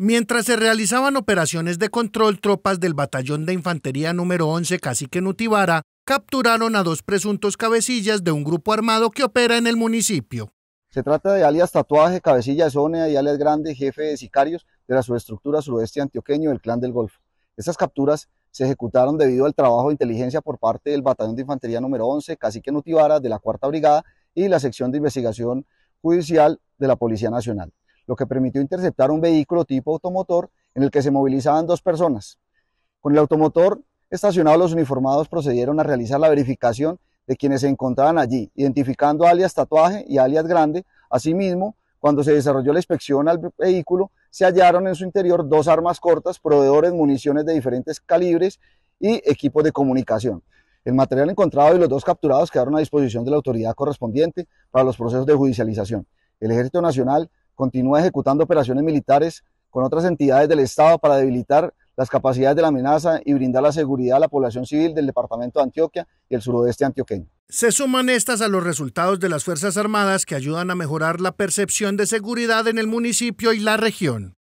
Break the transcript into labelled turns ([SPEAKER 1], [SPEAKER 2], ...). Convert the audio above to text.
[SPEAKER 1] Mientras se realizaban operaciones de control, tropas del Batallón de Infantería número 11 Cacique Nutibara capturaron a dos presuntos cabecillas de un grupo armado que opera en el municipio.
[SPEAKER 2] Se trata de alias Tatuaje, cabecilla de zona y alias Grande, jefe de sicarios de la subestructura suroeste antioqueño del Clan del Golfo. Estas capturas se ejecutaron debido al trabajo de inteligencia por parte del Batallón de Infantería número 11, Cacique Nutibara, de la Cuarta Brigada y la sección de investigación judicial de la Policía Nacional lo que permitió interceptar un vehículo tipo automotor en el que se movilizaban dos personas. Con el automotor estacionado, los uniformados procedieron a realizar la verificación de quienes se encontraban allí, identificando alias Tatuaje y alias Grande. Asimismo, cuando se desarrolló la inspección al vehículo, se hallaron en su interior dos armas cortas, proveedores, municiones de diferentes calibres y equipos de comunicación. El material encontrado y los dos capturados quedaron a disposición de la autoridad correspondiente para los procesos de judicialización. El Ejército Nacional continúa ejecutando operaciones militares con otras entidades del Estado para debilitar las capacidades de la amenaza y brindar la seguridad a la población civil del departamento de Antioquia y el suroeste antioqueño.
[SPEAKER 1] Se suman estas a los resultados de las Fuerzas Armadas que ayudan a mejorar la percepción de seguridad en el municipio y la región.